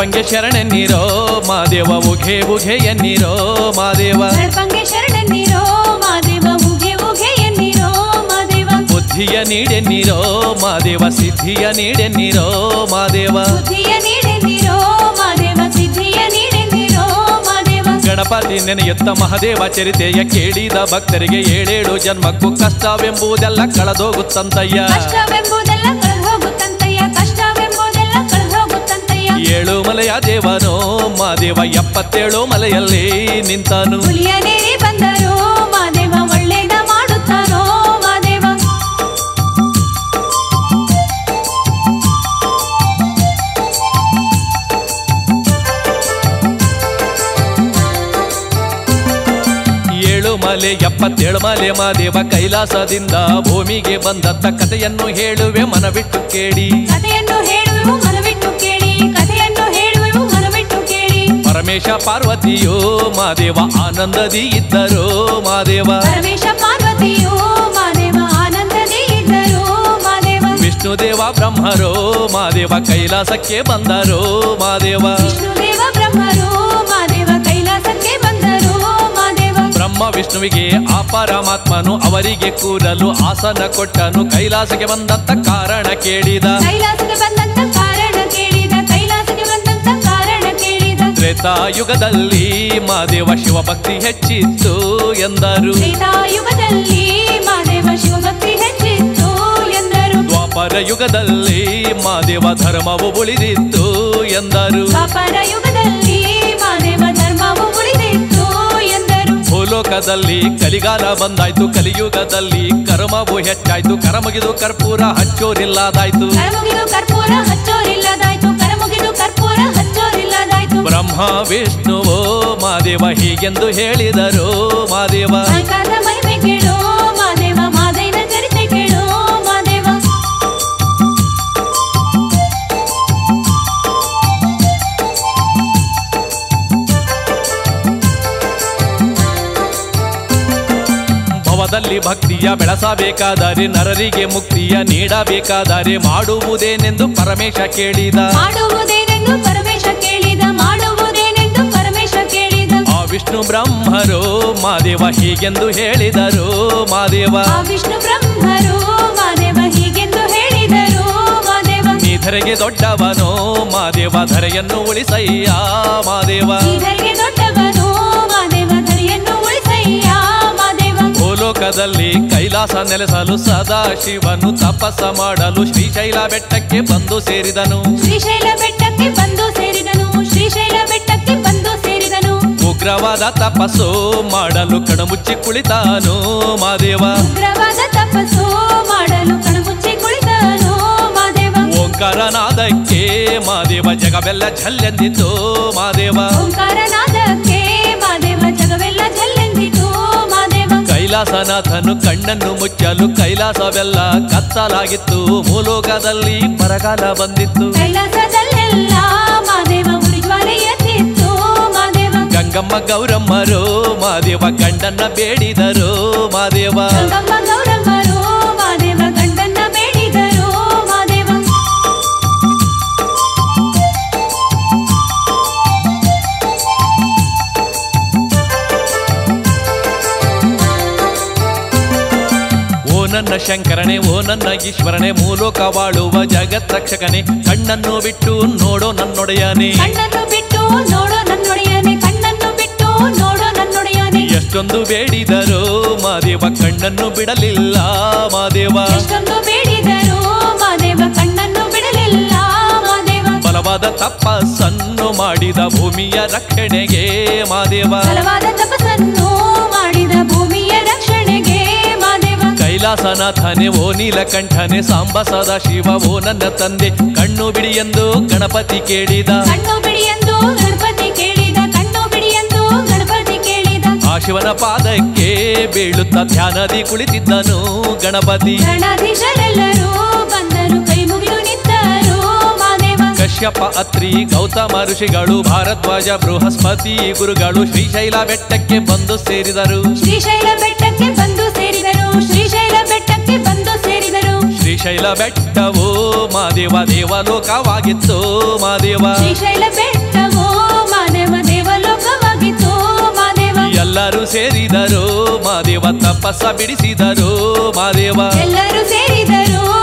ಗಣಪಂಗೆ ನೀರೋ ಮಾದೇವ ಉಘೆ ಉಘೆಯ ನೀರೋ ಮಾದೇವ. ಗಣಪಂಗೆ ಶರಣನಿರೋ ಮಾದೇವ ಉಘೆ ಉಘೆಯ ಎನ್ನೀರೋ ಮಾದೇವ. ಬುದ್ಧಿಯ ನೀಡೆನ್ನೀರೋ ಮಾದೇವ ಸಿದ್ಧಿಯ ನೀಡೆನ್ನೀರೋ ಮಾದೇವ. ಬುದ್ಧಿಯ ನೀಡೆನ್ನೀರೋ ಮಾದೇವ ಸಿದ್ಧಿಯ ನೀಡೆನ್ನೀರೋ ಮಾದೇವ. ಗಣಪತಿ ನೆನೆಯುತ್ತ ಮಹದೇವ ಚರಿತೆಯ ಕೇಳಿದ ಭಕ್ತರಿಗೆ ಏಳೇಳು ಜನ್ಮಕ್ಕೂ ಕಷ್ಟವೆಂಬುದೆಲ್ಲ ಕಳೆದೋಗುತ್ತಂತಯ್ಯ. ಕಷ್ಟವೆಂಬುದೆಲ್ಲ ಕಳೆದೋಗುತ್ತಂತಯ್ಯ ಏಳು ಮಲೆಯ ದೇವನೋ ಮಾದೇವ ಎಪ್ಪತ್ತೇಳು ಮಲೆಯಲ್ಲಿ ನಿಂತಾನು. ಹುಲಿಯನೇರಿ ಬಂದರು ಮಾದೇವ ಒಳ್ಳೇದ ಮಾಡುತ್ತಾನೋ ಮಾದೇವ? ಏಳು ಮಲೆ ಎಪ್ಪತ್ತೇಳು ಮಲೆ ಮಾದೇವ ಕೈಲಾಸದಿಂದ ಭೂಮಿಗೆ ಬಂದತ್ತ ಕಥೆಯನ್ನು ಹೇಳುವೆ ಮನವಿಟ್ಟು ಕೇಳಿ. ಪರಮೇಶ ಪಾರ್ವತಿಯೋ ಮಾದೇವ ಆನಂದದಿ ಇದ್ದರು ಮಾದೇವ ಪರಮೇಶ ಪಾರ್ವತಿಯೋ ಮಾದೇವ ಆನಂದದಿ ಇದ್ದರು ಮಾದೇವ ವಿಷ್ಣುದೇವ ಬ್ರಹ್ಮರೋ ಮಾದೇವ ಕೈಲಾಸಕ್ಕೆ ಬಂದರು ಮಾದೇವ ವಿಷ್ಣುದೇವ ಬ್ರಹ್ಮರು ಮಾದೇವ ಕೈಲಾಸಕ್ಕೆ ಬಂದರು ಮಾದೇವ ಬ್ರಹ್ಮ ವಿಷ್ಣುವಿಗೆ ಆ ಪರಮಾತ್ಮನು ಅವರಿಗೆ ಕೂರಲು ಆಸನ ಕೊಟ್ಟನು ಕೈಲಾಸಕ್ಕೆ ಬಂದಂತ ಕಾರಣ ಕೇಳಿದ. ಕೈಲಾಸಕ್ಕೆ ಬಂದಂತ ತ್ರೇತಾಯುಗದಲ್ಲಿ ಮಾದೇವ ಶಿವಭಕ್ತಿ ಹೆಚ್ಚಿತ್ತು ಎಂದರು. ತ್ರೇತಾಯುಗದಲ್ಲಿ ಮಾದೇವ ಶಿವಭಕ್ತಿ ಹೆಚ್ಚಿತ್ತು ಎಂದರು. ದ್ವಾಪರ ಯುಗದಲ್ಲಿ ಮಾದೇವ ಧರ್ಮವು ಉಳಿದಿತ್ತು ಎಂದರು. ದ್ವಾಪರ ಯುಗದಲ್ಲಿ ಮಾದೇವ ಧರ್ಮವು ಉಳಿದಿತ್ತು ಎಂದರು. ಭೂಲೋಕದಲ್ಲಿ ಕಲಿಗಾಲ ಬಂದಾಯ್ತು ಕಲಿಯುಗದಲ್ಲಿ ಕರ್ಮವು ಹೆಚ್ಚಾಯ್ತು ಕರಮಗಿದು ಕರ್ಪೂರ ಹಚ್ಚೋರಿಲ್ಲದಾಯ್ತು. ಕರ್ಪೂರ ಹಚ್ಚೋರಿಲ್ಲದಾಯ್ತು. ಬ್ರಹ್ಮ ಮಾದೇವ ಹೀಗೆಂದು ಹೇಳಿದರು ಮಾದೇವ. ಭವದಲ್ಲಿ ಭಕ್ತಿಯ ಬೆಳೆಸಬೇಕಾದರೆ ನರರಿಗೆ ಮುಕ್ತಿಯ ನೀಡಬೇಕಾದರೆ ಮಾಡುವುದೇನೆಂದು ಪರಮೇಶ ಕೇಳಿದ. ಮಾಡುವುದೇನೆಂದು ವಿಷ್ಣು ಬ್ರಹ್ಮರು ಮಾದೇವ ಹೀಗೆಂದು ಹೇಳಿದರು ಮಾದೇವ. ವಿಷ್ಣು ಬ್ರಹ್ಮರು ಮಾದೇವ ಹೀಗೆಂದು ಹೇಳಿದರು ಮಾದೇವ. ನೀ ಧರೆಗೆ ದೊಡ್ಡವನು ಮಾದೇವ ಧರೆಯನ್ನು ಉಳಿಸಯ್ಯ ಮಾದೇವ. ಲೋಕದಲ್ಲಿ ದೊಡ್ಡವನು ಮಾದೇವ ಧರಿಯನ್ನು ಉಳಿಸಯ್ಯ ಭೂಲೋಕದಲ್ಲಿ ಕೈಲಾಸ ನೆಲೆಸಲು ಸದಾ ಶಿವನು ತಪಸ್ಸ ಮಾಡಲು ಶ್ರೀಶೈಲ ಬೆಟ್ಟಕ್ಕೆ ಬಂದು ಸೇರಿದನು. ಶ್ರೀಶೈಲ ಬೆಟ್ಟಕ್ಕೆ ಉಗ್ರವಾದ ತಪಸ್ಸು ಮಾಡಲು ಕಣಮುಚ್ಚಿ ಕುಳಿತಾನು ಮಾದೇವ ಉಗ್ರವಾದ ತಪಸ್ಸು ಮಾಡಲು ಕಣಮುಚ್ಚಿ ಕುಳಿತನು ಮಾದೇವ ಓಂಕಾರನಾದಕ್ಕೆ ಮಾದೇವ ಜಗವೆಲ್ಲ ಝಲ್ಲೆಂದಿತು ಮಾದೇವ ಓಂಕಾರನಾದಕ್ಕೆ ಮಾದೇವ ಜಗವೆಲ್ಲ ಜಲ್ಲೆಂದಿತು ಮಾದೇವ ಕೈಲಾಸನಾಥನು ಕಣ್ಣನ್ನು ಮುಚ್ಚಲು ಕೈಲಾಸವೆಲ್ಲ ಕತ್ತಲಾಗಿತ್ತು. ಭೂಲೋಕದಲ್ಲಿ ಬರಗಾಲ ಬಂದಿತ್ತು. ಕೈಲಾಸದಲ್ಲೆಲ್ಲ ಗಂಗಮ್ಮ ಗೌರಮ್ಮರು ಮಾದೇವ ಗಂಡನ್ನ ಬೇಡಿದರು ಮಾದೇವ. ಗಂಗಮ್ಮ ಗೌರಮ್ಮರು ಮಾದೇವ ಗಂಡನ್ನ ಬೇಡಿದರು ಮಾದೇವ. ಓ ನನ್ನ ಶಂಕರನೆ ಓ ನನ್ನ ಈಶ್ವರನೆ ಮೂಲೋಕ ವಾಳುವ ಜಗತ್ ರಕ್ಷಕನೆ ಕಣ್ಣನ್ನು ಬಿಟ್ಟು ನೋಡೋ ನನ್ನೊಡೆಯನೇ. ಕಣ್ಣನ್ನು ಬಿಟ್ಟು ನೋಡೋ ನನ್ನೊಡೆಯನೆ. ಎಷ್ಟೊಂದು ಬೇಡಿದರು ಮಾದೇವ ಕಣ್ಣನ್ನು ಬಿಡಲಿಲ್ಲ ಮಾದೇವ. ಬೇಡಿದರು ಮಾದೇವ ಕಣ್ಣನ್ನು ಬಿಡಲಿಲ್ಲ ಮಾದೇವ. ಬಲವಾದ ತಪಸ್ಸನ್ನು ಮಾಡಿದ ಭೂಮಿಯ ರಕ್ಷಣೆಗೆ ಮಾದೇವ. ಬಲವಾದ ತಪಸ್ಸನ್ನು ಮಾಡಿದ ಭೂಮಿಯ ರಕ್ಷಣೆಗೆ ಮಾದೇವ. ಕೈಲಾಸನಾಥನೆ ಓ ನೀಲಕಂಠನೆ ಸಾಂಬ ಸದಾ ಶಿವ ಓ ನನ್ನ ತಂದೆ ಕಣ್ಣು ಬಿಡಿ ಎಂದು ಗಣಪತಿ ಕೇಳಿದ. ಕಣ್ಣು ಬಿಡಿ ಶಿವನ ಪಾದಕ್ಕೆ ಬೀಳುತ್ತ ಧ್ಯಾನದಿ ಕುಳಿತಿದ್ದನು ಗಣಪತಿ. ಗಣಾಧೀಶರೆಲ್ಲರೂ ಬಂದರು ಕೈ ಮುಗಿದು ನಿಂತರು ಮಾದೇವ ಕಶ್ಯಪ ಅತ್ರಿ ಗೌತಮ ಋಷಿಗಳು ಭಾರದ್ವಾಜ ಬೃಹಸ್ಪತಿ ಗುರುಗಳು ಶ್ರೀಶೈಲ ಬೆಟ್ಟಕ್ಕೆ ಬಂದು ಸೇರಿದರು. ಶ್ರೀಶೈಲ ಬೆಟ್ಟಕ್ಕೆ ಬಂದು ಸೇರಿದರು ಶ್ರೀಶೈಲ ಬೆಟ್ಟಕ್ಕೆ ಬಂದು ಸೇರಿದರು. ಶ್ರೀಶೈಲ ಬೆಟ್ಟವು ಮಾದೇವ ದೇವಲೋಕವಾಗಿತ್ತು ಮಾದೇವ ಶ್ರೀಶೈಲ ಬೆಟ್ಟವೋ ಎಲ್ಲರೂ ಸೇರಿದರು. ಮಾದೇವ ತಪಸ್ಸ ಬಿಡಿಸಿದರು. ಮಾದೇವ ಎಲ್ಲರೂ ಸೇರಿದರು.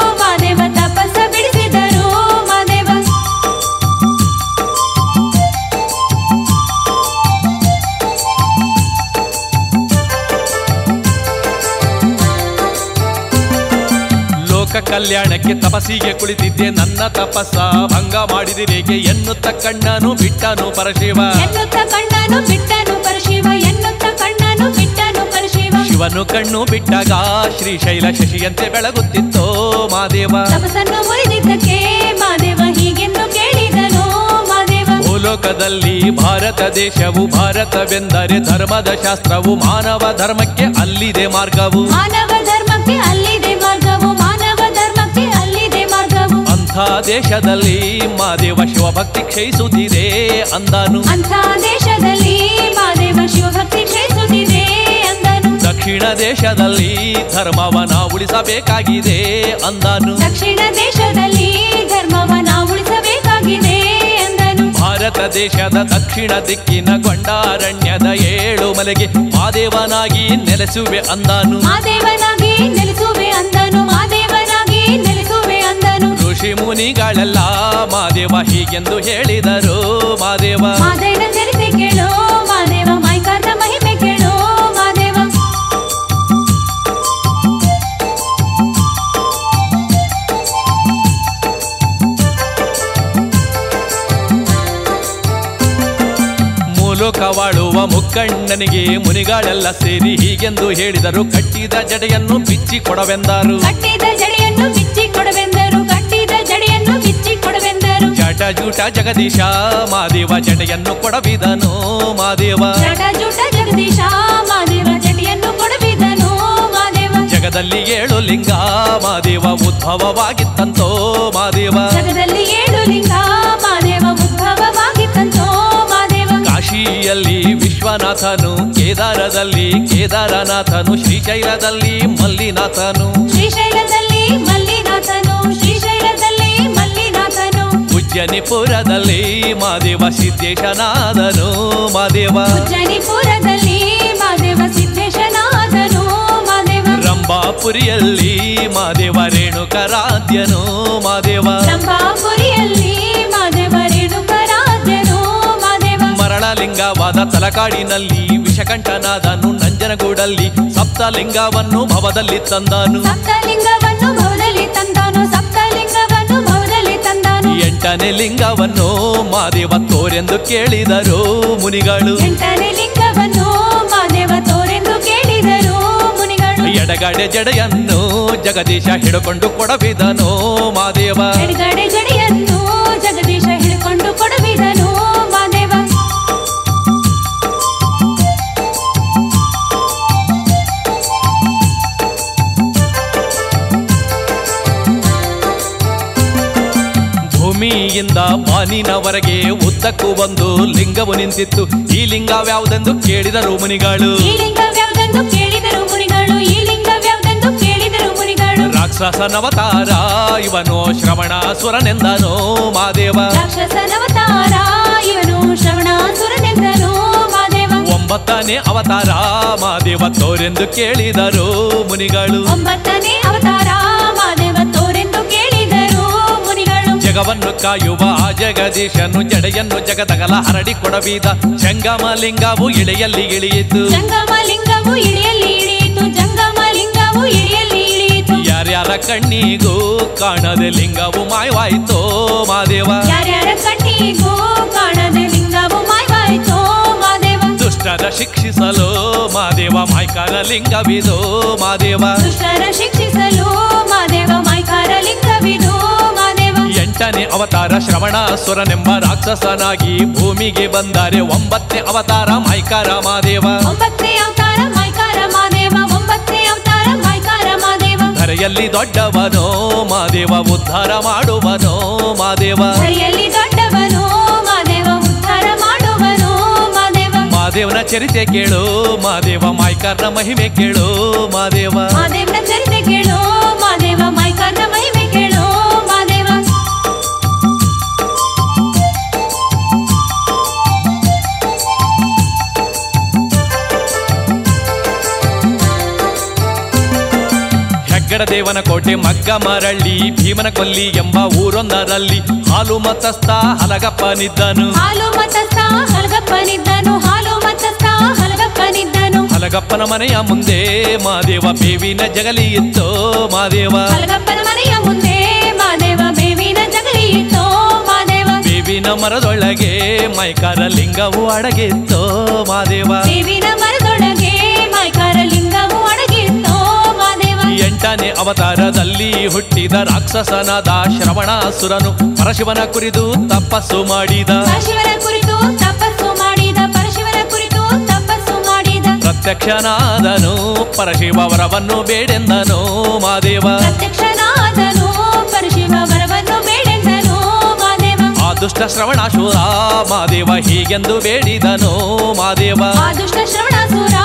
ಲೋಕ ಕಲ್ಯಾಣಕ್ಕೆ ತಪಸ್ಸಿಗೆ ಕುಳಿತಿದ್ದೆ. ನನ್ನ ತಪಸ್ಸ ಭಂಗ ಮಾಡಿದಿರೇಕೆ ಎನ್ನುತ್ತ ಕಣ್ಣನು ಬಿಟ್ಟನು ಪರಶಿವ. ಎನ್ನುತ್ತ ಕಣ್ಣನು ಬಿಟ್ಟನು ಪರಶಿವ. ಎನ್ನುತ್ತ ಕಣ್ಣನು ಬಿಟ್ಟನು ಪರಶಿವ. ಶಿವನು ಕಣ್ಣು ಬಿಟ್ಟಾಗ ಶ್ರೀಶೈಲ ಶಶಿಯಂತೆ ಬೆಳಗುತ್ತಿತ್ತೋ ಮಾದೇವ. ತಪಸ್ಸನ್ನು ಮುರಿದಿದ್ದಕ್ಕೆ ಮಾದೇವ ಹೀಗೆಂದು ಕೇಳಿದನು ಮಾದೇವ. ಭೂಲೋಕದಲ್ಲಿ ಭಾರತ ದೇಶವು ಭಾರತವೆಂದರೆ ಧರ್ಮದ ಶಾಸ್ತ್ರವು ಮಾನವ ಧರ್ಮಕ್ಕೆ ಅಲ್ಲಿದೆ ಮಾರ್ಗವು. ಮಾನವ ಧರ್ಮಕ್ಕೆ ಅಲ್ಲಿದೆ ಅಂಥ ದೇಶದಲ್ಲಿ ಮಾದೇವ ಶಿವಭಕ್ತಿ ಕ್ಷಯಿಸುತ್ತಿದೆ ಅಂದನು. ಅಂಥ ದೇಶದಲ್ಲಿ ಮಾದೇವ ಶಿವಭಕ್ತಿ ಕ್ಷಯಿಸುತ್ತಿದೆ ಅಂದನು. ದಕ್ಷಿಣ ದೇಶದಲ್ಲಿ ಧರ್ಮವನ ಉಳಿಸಬೇಕಾಗಿದೆ ಅಂದನು. ದಕ್ಷಿಣ ದೇಶದಲ್ಲಿ ಧರ್ಮವನ ಉಳಿಸಬೇಕಾಗಿದೆ ಅಂದನು. ಭಾರತ ದೇಶದ ದಕ್ಷಿಣ ದಿಕ್ಕಿನ ಗೊಂಡಾರಣ್ಯದ ಏಳು ಮಲೆಗೆ ಮಾದೇವನಾಗಿ ನೆಲೆಸುವೆ ಅಂದಾನು. ಮಾದೇವನಾಗಿ ನೆಲೆಸುವೆ ಅಂದನು. ಋಷಿ ಮುನಿಗಳೆಲ್ಲ ಮಾದೇವ ಹೀಗೆಂದು ಹೇಳಿದರು. ಮಾದೇವ. ಕವಾಳುವ ಕೇಳೋ ಮಾದೇವ ಮಹಿಮೆ ಕೇಳೋ ಮಾದೇವ. ಮೂಲಕವಾಳುವ ಮುಕ್ಕಣ್ಣನಿಗೆ ಮುನಿಗಳೆಲ್ಲ ಸೇರಿ ಹೀಗೆಂದು ಹೇಳಿದರು. ಕಟ್ಟಿದ ಜಡೆಯನ್ನು ಬಿಚ್ಚಿ ಕೊಡವೆಂದರು ಕಟ್ಟಿದ ಜಡೆಯನ್ನು ಬಿಚ್ಚಿ ಜಟ ಜೂಟ ಜಗದೀಶ ಮಾದೇವ ಜಟೆಯನ್ನು ಕೊಡವಿದನು ಮಾದೇವ. ಜಟ ಜುಟ ಜಗದೀಶ ಮಾದೇವ ಜಟೆಯನ್ನು ಕೊಡವಿದನು ಮಾದೇವ. ಜಗದಲ್ಲಿ ಏಳು ಲಿಂಗ ಮಾದೇವ ಉದ್ಭವವಾಗಿತ್ತಂತೋ ಮಾದೇವ. ಜಗದಲ್ಲಿ ಏಳು ಲಿಂಗ ಮಾದೇವ ಉದ್ಭವವಾಗಿತ್ತಂತೋ ಮಾದೇವ. ಕಾಶಿಯಲ್ಲಿ ವಿಶ್ವನಾಥನು ಕೇದಾರದಲ್ಲಿ ಕೇದಾರನಾಥನು ಶ್ರೀಶೈಲದಲ್ಲಿ ಮಲ್ಲಿನಾಥನು. ಶ್ರೀಶೈಲದಲ್ಲಿ ಮಲ್ಲಿನಾಥನು. ಉಜ್ಜನಿಪುರದಲ್ಲಿ ಮಾದೇವ ಸಿದ್ದೇಶನಾದನು ಮಾದೇವ. ಉಜ್ಜನಿಪುರದಲ್ಲಿ ಮಾದೇವ ಸಿದ್ದೇಶನಾದನು ಮಾದೇವ. ರಂಭಾಪುರಿಯಲ್ಲಿ ಮಾದೇವ ರೇಣುಕರಾಧ್ಯನು ಮಾದೇವ. ರಂಭಾಪುರಿಯಲ್ಲಿ ಮಾದೇವ ರೇಣುಕರಾಧ್ಯನು ಮಾದೇವ. ಮರಳಲಿಂಗವಾದ ತಲಕಾಡಿನಲ್ಲಿ ವಿಷಕಂಠನಾದನು ನಂಜನಗೂಡಲ್ಲಿ ಸಪ್ತಲಿಂಗವನ್ನು ಭವದಲ್ಲಿ ತಂದನು. ಸಪ್ತಲಿಂಗವನ್ನು ಎಂಟನೇ ಲಿಂಗವನ್ನು ಮಾದೇವ ತೋರೆಂದು ಕೇಳಿದರು ಮುನಿಗಳು. ಎಂಟನೇ ಲಿಂಗವನ್ನು ಮಾದೇವ ತೋರೆಂದು ಕೇಳಿದರು ಮುನಿಗಳು. ಎಡಗಡೆ ಜಡೆಯನ್ನು ಜಗದೀಶ ಹಿಡಿಕೊಂಡು ಕೊಡಬಿದನು ಮಾದೇವ. ಎಡಗಡೆ ಭೂಮಿಯಿಂದ ಮಾನಿನವರೆಗೆ ಉದ್ದಕ್ಕೂ ಬಂದು ಲಿಂಗವು ನಿಂತಿತ್ತು. ಈ ಲಿಂಗವ್ಯಾವುದೆಂದು ಕೇಳಿದರು ಮುನಿಗಳು. ಈ ಲಿಂಗವ್ಯಾವುದೆಂದು ಕೇಳಿದರು ಮುನಿಗಳು. ರಾಕ್ಷಸನವತಾರ ಇವನು ಶ್ರವಣಾಸುರನೆಂದನು ಮಾದೇವ ರಾಕ್ಷಸನವತಾರ ಇವನು ಶ್ರವಣಾಸುರನೆಂದನು ಮಾದೇವ ಒಂಬತ್ತನೇ ಅವತಾರ ಮಾದೇವ ತೋರೆಂದು ಕೇಳಿದರು ಮುನಿಗಳು. ಒಂಬತ್ತನೇ ಜಗವನ್ನು ಕಾಯುವ ಆ ಜಗದೀಶನು ಜಡೆಯನ್ನು ಜಗದಗಲ ಹರಡಿ ಕೊಡಬೀದ. ಜಂಗಮಲಿಂಗವು ಇಳೆಯಲ್ಲಿ ಇಳಿಯಿತು. ಜಂಗಮಲಿಂಗವು ಇಳಿಯಲ್ಲಿ ಇಳಿಯಿತು. ಜಂಗಮಲಿಂಗವು ಇಳಿಯಲ್ಲಿ ಇಳಿಯಿತು. ಯಾರ್ಯಾರ ಕಣ್ಣಿಗೂ ಕಾಣದೆ ಲಿಂಗವು ಮಾಯವಾಯಿತೋ ಮಾದೇವ. ಯಾರ್ಯಾರ ಕಣ್ಣಿಗೂ ಕಾಣದೆ ಲಿಂಗವು ಮಾಯವಾಯಿತೋ ಮಾದೇವ. ದುಷ್ಟರ ಶಿಕ್ಷಿಸಲು ಮಾದೇವ ಮಾಯ್ಕಾರ ಲಿಂಗವಿದೋ ಮಾದೇವ. ದುಷ್ಟರ ಶಿಕ್ಷಿಸಲು ಎಂಟನೇ ಅವತಾರ ಶ್ರವಣಾಸುರನೆಂಬ ರಾಕ್ಷಸನಾಗಿ ಭೂಮಿಗೆ ಬಂದರೆ ಒಂಬತ್ತನೇ ಅವತಾರ ಮೈಕಾರ ಮಾದೇವ ಒಂಬತ್ತನೇ ಅವತಾರ ಮೈಕಾರ ಮಾದೇವ ಒಂಬತ್ತನೇ ಅವತಾರ ಮೈಕಾರ ಮಾದೇವ ಧರೆಯಲ್ಲಿ ದೊಡ್ಡವನೋ ಮಾದೇವ ಉದ್ಧಾರ ಮಾಡುವನೋ ಮಾದೇವ. ದೊಡ್ಡವನು ಮಾದೇವ ಉದ್ಧಾರ ಮಾಡುವನು ಮಾದೇವ. ಮಾದೇವನ ಚರಿತೆ ಕೇಳು ಮಾದೇವ ಮೈಕಾರ್ನ ಮಹಿಮೆ ಕೇಳು ಮಾದೇವ. ಮಾದೇವನ ಚರಿತೆ ಕೇಳು ಮಾದೇವ ಮೈಕಾರ್ನ ಮಹಿಮೆ ಹೆಗಡದೇವನ ಕೋಟೆ ಮಗ್ಗ ಮರಳ್ಳಿ ಭೀಮನ ಕೊಲ್ಲಿ ಎಂಬ ಊರೊಂದರಲ್ಲಿ ಹಾಲು ಮತಸ್ಥ ಹಲಗಪ್ಪನಿದ್ದನು. ಹಾಲು ಮತಸ್ಥ ಹಲಗಪ್ಪನಿದ್ದನು ಹಾಲು ಮತಸ್ಥ ಹಲಗಪ್ಪನಿದ್ದನು. ಹಲಗಪ್ಪನ ಮನೆಯ ಮುಂದೆ ಮಾದೇವ ಬೇವಿನ ಜಗಲಿ ಇತ್ತೋ ಮಾದೇವ. ಹಲಗಪ್ಪನ ಮನೆಯ ಮುಂದೆ ಮಾದೇವ ಬೇವಿನ ಜಗಲಿ ಇತ್ತೋ ಮಾದೇವ. ಬೇವಿನ ಮರದೊಳಗೆ ಮೈಕಾರ ಲಿಂಗವು ಅಡಗಿತ್ತೋ ಮಾದೇವ. ಬೇವಿನ ಎಂಟನೇ ಅವತಾರದಲ್ಲಿ ಹುಟ್ಟಿದ ರಾಕ್ಷಸನಾದ ಶ್ರವಣಾಸುರನು ಪರಶಿವನ ಕುರಿತು ತಪಸ್ಸು ಮಾಡಿದ. ಪರಶಿವನ ಕುರಿತು ತಪಸ್ಸು ಮಾಡಿದ ಪರಶಿವನ ಕುರಿತು ತಪಸ್ಸು ಮಾಡಿದ. ಪ್ರತ್ಯಕ್ಷನಾದನು ಪರಶಿವ ವರವನ್ನು ಬೇಡೆಂದನು ಮಾದೇವ. ಆ ದುಷ್ಟ ಶ್ರವಣಾಸುರ ಮಾದೇವ ಹೀಗೆಂದು ಬೇಡಿದನು ಮಾದೇವ. ದುಷ್ಟ ಶ್ರವಣಾಸುರ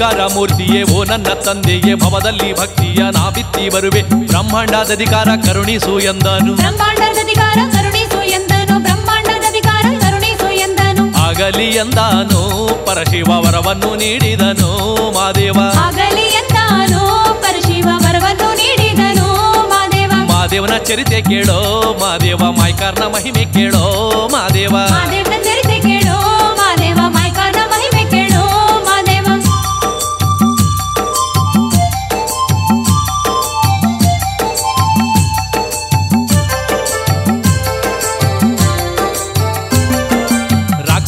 ಓಂಕಾರ ಮೂರ್ತಿಯೇ ಓ ನನ್ನ ತಂದೆಯೇ ಭವದಲ್ಲಿ ಭಕ್ತಿಯ ನಾ ಬಿತ್ತಿ ಬರುವೆ. ಬ್ರಹ್ಮಾಂಡದ ಅಧಿಕಾರ ಕರುಣಿಸು ಎಂದನು. ಆಗಲಿ ಎಂದಾನು ಪರಶಿವ ವರವನ್ನು ನೀಡಿದನು ಮಾದೇವ ಮಾದೇವನ ಚರಿತೆ ಕೇಳೋ ಮಾದೇವ ಮಾಯ್ಕಾರ್ನ ಮಹಿಮೆ ಕೇಳೋ ಮಾದೇವ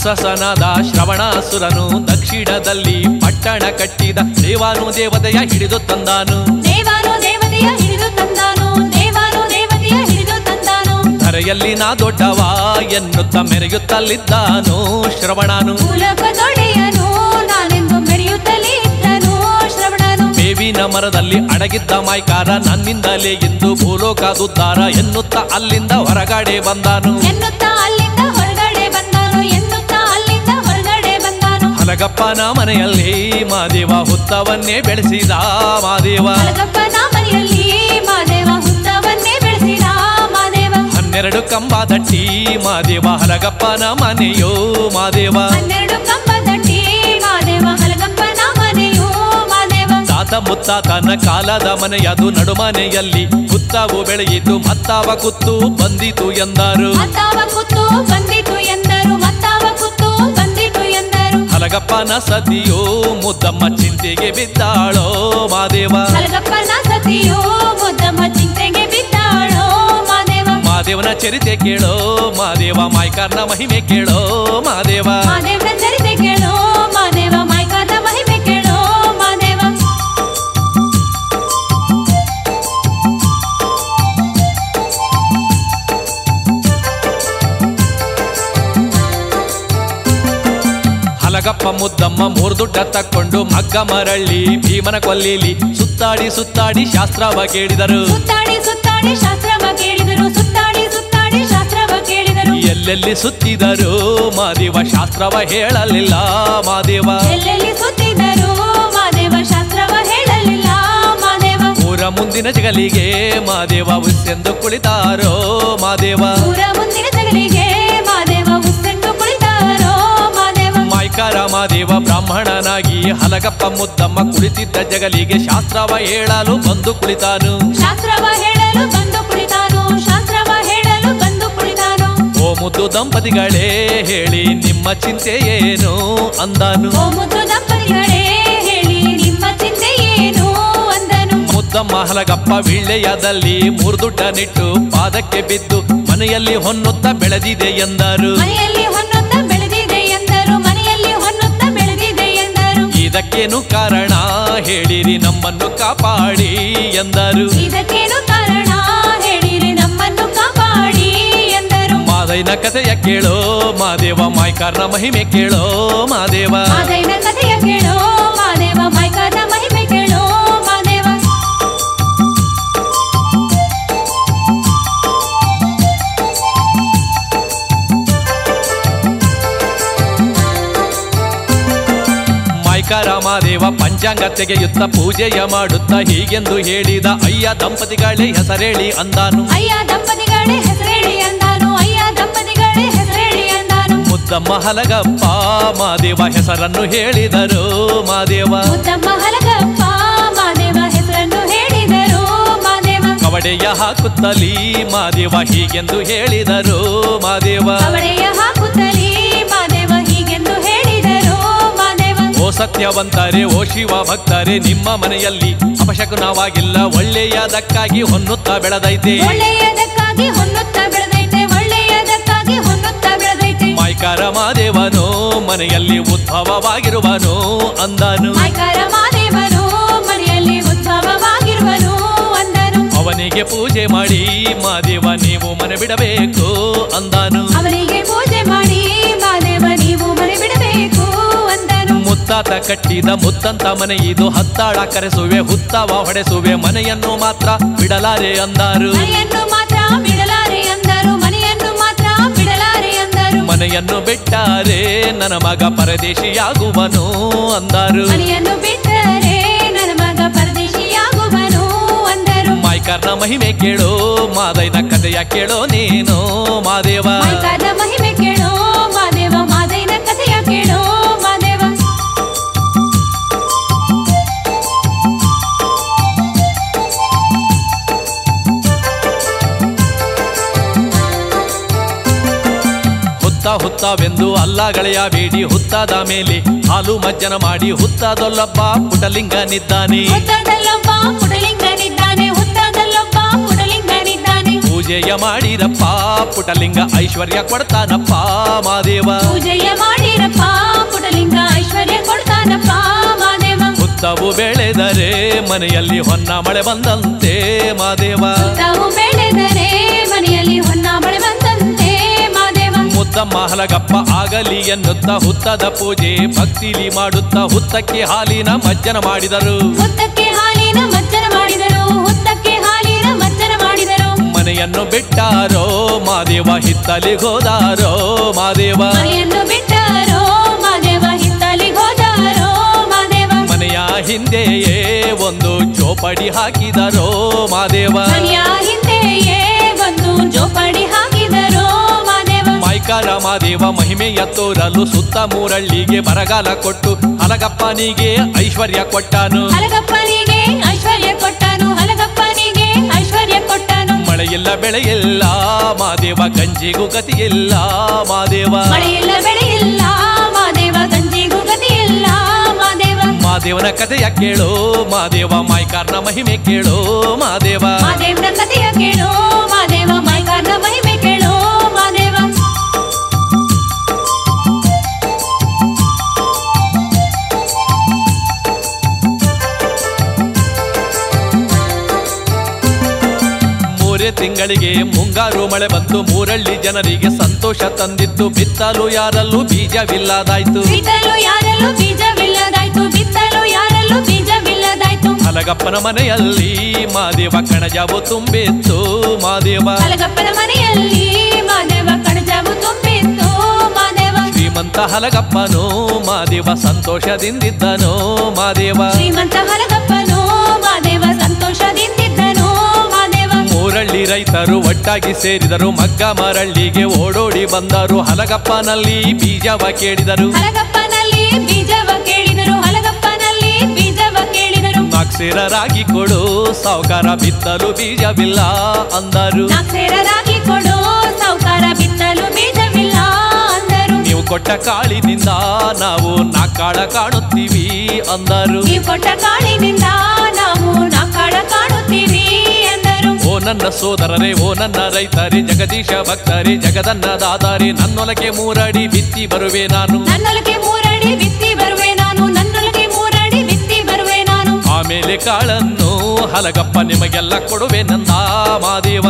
ರಾಕ್ಷಸನಾದ ಶ್ರವಣಾಸುರನು ದಕ್ಷಿಣದಲ್ಲಿ ಪಟ್ಟಣ ಕಟ್ಟಿದ ದೇವಾನು ದೇವತೆಯ ಹಿಡಿದು ತಂದಾನು. ದೇವಾನು ದೇವತೆಯ ಹಿಡಿದು ತಂದಾನು ದೇವಾನು ದೇವತೆಯ ಹಿಡಿದು ತಂದಾನು. ಧರೆಯಲ್ಲಿ ನಾ ದೊಡ್ಡವ ಎನ್ನುತ್ತ ಮೆರೆಯುತ್ತಲಿದ್ದಾನು ಶ್ರವಣನು. ಬೇವಿನ ಮರದಲ್ಲಿ ಅಡಗಿದ್ದ ಮೈಕಾರ ನನ್ನಿಂದಲೇ ಎಂದು ಭೂಲೋಕದುದ್ದಾರ ಎನ್ನುತ್ತ ಅಲ್ಲಿಂದ ಹೊರಗಡೆ ಬಂದಾನು. ಎನ್ನುತ್ತಾ ಬಂದಾನು ಹಲಗಪ್ಪನ ಮನೆಯಲ್ಲಿ ಮಾದೇವ ಹುತ್ತವನ್ನೇ ಬೆಳೆಸಿದ ಮಾದೇವ. ಹಲಗಪ್ಪನ ಮನೆಯಲ್ಲಿ ಮಾದೇವ ಹುತ್ತವನ್ನೇ ಬೆಳೆಸಿದ ಮಾದೇವ. ಹನ್ನೆರಡು ಕಂಬ ದಟ್ಟಿ ಮಾದೇವ ಹಲಗಪ್ಪನ ಮನೆಯೋ ಮಾದೇವ. ಹನ್ನೆರಡು ಕಂಬ ದಟ್ಟಿ ಮಾದೇವ ಹಲಗಪ್ಪನ ಮನೆಯು ಮಾದೇವ. ತಾತ ಮುತ್ತಾತನ ಕಾಲದ ಮನೆಯದು ನಡುಮನೆಯಲ್ಲಿ ಹುತ್ತವು ಬೆಳೆಯಿತು ಮತ್ತಾವ ಕುತ್ತು ಬಂದಿತು ಎಂದರು. ಬಂದಿತು ಎಂದರು ಹಲಗಪ್ಪನ ಸತಿಯೋ ಮುದ್ದಮ್ಮ ಚಿಂತೆಗೆ ಬಿದ್ದಾಳೋ ಮಾದೇವ ಹಲಗಪ್ಪನ ಸತಿಯು ಮುದ್ದಮ್ಮ ಚಿಂತೆಗೆ ಬಿದ್ದಾಳೋ ಮಾದೇವ ಮಾದೇವನ ಚರಿತೆ ಕೇಳೋ ಮಾದೇವ ಮಾಯ್ಕಾರ್ನ ಮಹಿಮೆ ಕೇಳೋ ಮಾದೇವ ಮಾದೇವನ ಚರಿತೆ ಕೇಳೋ ಹಲಗಪ್ಪ ಮುದ್ದಮ್ಮ ಮೂರ್ದುಡ್ಡ ತಕ್ಕೊಂಡು ಮಗ್ಗ ಮರಳ್ಳಿ ಭೀಮನ ಕೊಲ್ಲಿಲಿ ಸುತ್ತಾಡಿ ಸುತ್ತಾಡಿ ಶಾಸ್ತ್ರವ ಕೇಳಿದರು. ಸುತ್ತಾಡಿ ಸುತ್ತಾಡಿ ಶಾಸ್ತ್ರವ ಕೇಳಿದರು. ಸುತ್ತಾಡಿ ಸುತ್ತಾಡಿ ಶಾಸ್ತ್ರವ ಕೇಳಿದರು. ಎಲ್ಲೆಲ್ಲಿ ಸುತ್ತಿದರು? ಮಾದೇವ ಶಾಸ್ತ್ರವ ಹೇಳಲಿಲ್ಲ ಮಾದೇವ. ಎಲ್ಲೆಲ್ಲಿ ಸುತ್ತಿದರು? ಮಾದೇವ ಶಾಸ್ತ್ರವ ಹೇಳಲಿಲ್ಲ ಮಾದೇವ. ಊರ ಮುಂದಿನ ಜಗಲಿಗೆ ಮಾದೇವ ಉಸ್ಸೆಂದು ಕುಳಿತಾರೋ ಮಾದೇವ. ಊರ ಮುಂದಿನ ಮಾದೇವ ಮಾಯ್ಕಾರ ಬ್ರಾಹ್ಮಣನಾಗಿ ಹಲಗಪ್ಪ ಮುದ್ದಮ್ಮ ಕುಳಿತಿದ್ದ ಜಗಲಿಗೆ ಶಾಸ್ತ್ರವ ಹೇಳಲು ಬಂದು ಕುಳಿತಾನು. ಶಾಸ್ತ್ರವ ಹೇಳಲು ಬಂದು ಕುಳಿತಾನು ಶಾಸ್ತ್ರವ ಹೇಳಲು ಬಂದು ಕುಳಿತಾನು. ಓ ಮುದ್ದು ದಂಪತಿಗಳೇ ಹೇಳಿ ನಿಮ್ಮ ಚಿಂತೆ ಏನು ಅಂದಾನು. ಓ ಮುದ್ದು ದಂಪತಿಗಳೇ ಹೇಳಿ ನಿಮ್ಮ ಚಿಂತೆ ಏನು ಅಂದನು. ಮುದ್ದಮ್ಮ ಹಲಗಪ್ಪ ವಿಳ್ಳೆಯದಲ್ಲಿ ಮೂರ್ದುಡ್ಡನಿಟ್ಟು ಪಾದಕ್ಕೆ ಬಿದ್ದು ಮನೆಯಲ್ಲಿ ಹೊನ್ನುತ್ತ ಬೆಳೆದಿದೆ ಎಂದರು. ಮನೆಯಲ್ಲಿ ಇದಕ್ಕೇನು ಕಾರಣ? ಹೇಳಿರಿ ನಮ್ಮನ್ನು ಕಾಪಾಡಿ ಎಂದರು. ಇದಕ್ಕೇನು ಕಾರಣ? ಹೇಳಿರಿ ನಮ್ಮನ್ನು ಕಾಪಾಡಿ ಎಂದರು. ಮಾದೈನ ಕಥೆಯ ಕೇಳೋ ಮಾದೇವ ಮಾಯ್ಕಾರ್ನ ಮಹಿಮೆ ಕೇಳೋ ಮಾದೇವ. ಮಾದೈನ ಕಥೆಯ ಕೇಳೋ ಮಾದೇವ ಮೈಕಾದ ಮಾಯ್ಕಾರ ಮಾದೇವ ಪಂಚಾಂಗ ತೆಗೆಯುತ್ತ ಪೂಜೆಯ ಮಾಡುತ್ತ ಹೀಗೆಂದು ಹೇಳಿದ ಅಯ್ಯ ದಂಪತಿಗಳೇ ಹೆಸರೇಳಿ ಅಂದಾನು. ಅಯ್ಯ ದಂಪತಿಗಳೇ ಹೆಸರೇಳಿ ಅಂದಾನು. ಅಯ್ಯ ದಂಪತಿಗಳೇ ಹೆಸರೇಳಿ ಅಂದಾನು. ಮುದ್ದ ಮುದ್ದಮ್ಮ ಹಲಗಪ್ಪ ಮಾದೇವ ಹೆಸರನ್ನು ಹೇಳಿದರು ಮಾದೇವ ಮುದ್ದಮ್ಮ ಹಲಗಪ್ಪ ಮಾದೇವ ಹೆಸರನ್ನು ಹೇಳಿದರು ಮಾದೇವ ಕವಡೆಯ ಹಾಕುತ್ತಲೀ ಮಾದೇವ ಹೀಗೆಂದು ಹೇಳಿದರು ಮಾದೇವ ಕವಡೆಯ ಸತ್ಯವಂತರೇ ಓ ಶಿವ ಭಕ್ತರೆ ನಿಮ್ಮ ಮನೆಯಲ್ಲಿ ಅಪಶಕುನವಾಗಿಲ್ಲ ಒಳ್ಳೆಯದಕ್ಕಾಗಿ ಹೊನ್ನುತ್ತಾ ಬೆಳೆದೈತೆ. ಒಳ್ಳೆಯದಕ್ಕಾಗಿ ಹೊನ್ನುತ್ತ ಬೆಳೆದೈತೆ ಒಳ್ಳೆಯದಕ್ಕಾಗಿ ಹೊನ್ನುತ್ತ ಬೆಳೆದೈತೆ. ಮಾಯ್ಕಾರ ಮಾದೇವನು ಮನೆಯಲ್ಲಿ ಉದ್ಭವವಾಗಿರುವನು ಅಂದನು. ಮಾಯ್ಕಾರ ಮಾದೇವನು ಮನೆಯಲ್ಲಿ ಉದ್ಭವವಾಗಿರುವನು ಅಂದನು. ಅವನಿಗೆ ಪೂಜೆ ಮಾಡಿ ಮಾದೇವ ನೀವು ಮನೆ ಬಿಡಬೇಕು ಅಂದನು. ಅವನಿಗೆ ಕಟ್ಟಿದ ಮುತ್ತಂತ ಮನೆ ಇದು ಹತ್ತಾಳ ಕರೆಸುವೆ ಹುತ್ತವ ಹೊಡೆಸುವೆ ಮನೆಯನ್ನು ಮಾತ್ರ ಬಿಡಲಾರೆ ಅಂದಾರು. ಮನೆಯನ್ನು ಮಾತ್ರ ಬಿಡಲಾರೆ ಅಂದರು ಮನೆಯನ್ನು ಮಾತ್ರ ಬಿಡಲಾರೆ ಅಂದರು. ಮನೆಯನ್ನು ಬಿಟ್ಟಾರೆ ನನ್ನ ಮಗ ಪರದೇಶಿಯಾಗುವನು ಅಂದಾರು. ಮಾಯ್ಕರ್ನ ಮಹಿಮೆ ಕೇಳೋ ಮಾದೈನ ಕಥೆಯ ಕೇಳೋ ನೀನು ಮಾದೇವ. ಮಹಿಮೆ ಕೇಳೋ ಹುತ್ತ ಹುತ್ತವೆಂದು ಅಲ್ಲಗಳೆಯ ಬೇಡಿ ಹುತ್ತಾದ ಮೇಲೆ ಹಾಲು ಮಜ್ಜನ ಮಾಡಿ ಹುತ್ತದೊಲ್ಲಪ್ಪ ಪುಟಲಿಂಗನಿದ್ದಾನೆ ಪೂಜೆಯ ಮಾಡಿರಪ್ಪ ಪುಟಲಿಂಗ ಐಶ್ವರ್ಯ ಕೊಡ್ತಾನಪ್ಪ ಮಾದೇವ. ಪೂಜೆಯ ಮಾಡಿರಪ್ಪ ಪುಟಲಿಂಗ ಐಶ್ವರ್ಯ ಕೊಡ್ತಾನಪ್ಪ ಮಾದೇವ. ಹುತ್ತವು ಬೆಳೆದರೆ ಮನೆಯಲ್ಲಿ ಹೊನ್ನ ಮಳೆ ಬಂದಂತೆ ಮಾದೇವ. ಬೆಳೆದರೆ ಮನೆಯಲ್ಲಿ ಹೊನ್ನ ಮಾದೇವ ಮಹಲಗಪ್ಪ ಹಲಗಪ್ಪ ಆಗಲಿ ಎನ್ನುತ್ತ ಹುತ್ತದ ಪೂಜೆ. ಭಕ್ತಿಲಿ ಮಾಡುತ್ತ ಹುತ್ತಕ್ಕೆ ಹಾಲಿನ ಮಜ್ಜನ ಮಾಡಿದರು. ಹುತ್ತಕ್ಕೆ ಹಾಲಿನ ಮಜ್ಜನ ಮಾಡಿದರು. ಹುತ್ತಕ್ಕೆ ಹಾಲಿನ ಮಜ್ಜನ ಮಾಡಿದರು. ಮನೆಯನ್ನು ಬಿಟ್ಟಾರೋ ಮಾದೇವ ಹಿತ್ತಲಿಗೋದಾರೋ ಮಾದೇವ. ಮನೆಯನ್ನು ಬಿಟ್ಟಾರೋ ಮಾದೇವ ಹಿತ್ತಲಿಗೆ ಹೋದಾರೋ ಮಾದೇವ. ಮನೆಯ ಹಿಂದೆಯೇ ಒಂದು ಚೋಪಡಿ ಹಾಕಿದರೋ ಮಾದೇವ. ಮನೆಯ ಹಿಂದೆಯೇ ಒಂದು ಚೋಪಡಿ ಹಾಕಿದರು ಮಾದೇವ ಮೈಕಾರ ಮಾದೇವ ಮಹಿಮೆಯ ತೋರಲು ಸುತ್ತ ಮೂರಳ್ಳಿಗೆ ಬರಗಾಲ ಕೊಟ್ಟು ಹಲಗಪ್ಪನಿಗೆ ಐಶ್ವರ್ಯ ಕೊಟ್ಟನು. ಹಲಗಪ್ಪನಿಗೆ ಐಶ್ವರ್ಯ ಕೊಟ್ಟನು. ಹಲಗಪ್ಪನಿಗೆ ಐಶ್ವರ್ಯ ಕೊಟ್ಟನು. ಮಳೆಯಿಲ್ಲ ಬೆಳೆಯಿಲ್ಲ ಮಾದೇವ ಗಂಜಿಗೂ ಗತಿಯಿಲ್ಲ ಮಾದೇವ. ಮಳೆಯಿಲ್ಲ ಬೆಳೆಯಿಲ್ಲ ಮಾದೇವ ಗಂಜಿಗೂ ಗತಿಯಿಲ್ಲ ಮಾದೇವ. ಮಾದೇವನ ಕಥೆಯ ಕೇಳೋ ಮಾದೇವ ಮಾಯ್ಕಾರ್ನ ಮಹಿಮೆ ಕೇಳೋ ಮಾದೇವ. ಮಾದೇವನ ಕಥೆಯ ಕೇಳೋ ತಿಂಗಳಿಗೆ ಮುಂಗಾರು ಮಳೆ ಬಂತು ಮೂರಳ್ಳಿ ಜನರಿಗೆ ಸಂತೋಷ ತಂದಿತ್ತು ಬಿತ್ತಲು ಯಾರಲ್ಲೂ ಬೀಜವಿಲ್ಲದಾಯ್ತು. ಬಿತ್ತಲು ಯಾರಲ್ಲೂ ಬೀಜವಿಲ್ಲದಾಯ್ತು ಬಿತ್ತಲು ಯಾರಲ್ಲೂ ಬೀಜವಿಲ್ಲದಾಯ್ತು. ಹಲಗಪ್ಪನ ಮನೆಯಲ್ಲಿ ಮಾದೇವ ಕಣಜಾವು ತುಂಬಿತ್ತು ಮಾದೇವ. ಹಲಗಪ್ಪನ ಮನೆಯಲ್ಲಿ ಮಾದೇವ ಕಣಜಾವು ತುಂಬಿತ್ತು ಮಾದೇವ. ಶ್ರೀಮಂತ ಹಲಗಪ್ಪನು ಮಾದೇವ ಸಂತೋಷದಿಂದಿದ್ದನು ಮಾದೇವ. ಶ್ರೀಮಂತ ಹಲಗಪ್ಪನು ಮಾದೇವ ಮಾದೇವ ಮೂರಳ್ಳಿ ರೈತರು ಒಟ್ಟಾಗಿ ಸೇರಿದರು. ಮಗ್ಗ ಮರಳ್ಳಿಗೆ ಓಡೋಡಿ ಬಂದರು. ಹಲಗಪ್ಪನಲ್ಲಿ ಬೀಜವ ಕೇಳಿದರು. ಹಲಗಪ್ಪನಲ್ಲಿ ಬೀಜವ ಕೇಳಿದರು. ಹಲಗಪ್ಪನಲ್ಲಿ ಬೀಜವ ಕೇಳಿದರು. ನಾಕ್ಸೇರರಾಗಿ ಕೊಡು. ಸಾವುಕಾರ ಬಿತ್ತಲು ಬೀಜವಿಲ್ಲ ಅಂದರು. ನಾಕ್ಷರರಾಗಿ ಕೊಡು. ಸಾವುಕಾರ ಬಿತ್ತಲು ಬೀಜವಿಲ್ಲ ಅಂದರು. ನೀವು ಕೊಟ್ಟ ಕಾಳಿನಿಂದ ನಾವು ನಾಕಾಳ ಕಾಣುತ್ತೀವಿ ಅಂದರು. ನೀವು ಕೊಟ್ಟ ಕಾಳಿನಿಂದ ನಾವು ನಾಕಾಳ ಕಾಣುತ್ತೀವಿ ಓ ನನ್ನ ಸೋದರರೇ ಓ ನನ್ನ ರೈತರೇ ಜಗದೀಶ ಭಕ್ತರೇ ಜಗದನ್ನದಾದಾರಿ ನನ್ನೊಲಕೆ ಮೂರಡಿ ಬಿತ್ತಿ ಬರುವೆ ನಾನು. ನನ್ನೊಲಕೆ ಮೂರಡಿ ಬಿತ್ತಿ ಬರುವೆ ನಾನು ನನ್ನೊಲಕೆ ಮೂರಡಿ ಬಿತ್ತಿ ಬರುವೆ ನಾನು. ಆಮೇಲೆ ಕಾಳನ್ನು ಹಲಗಪ್ಪ ನಿಮಗೆಲ್ಲ ಕೊಡುವೆ ನಂದ ಮಾದೇವ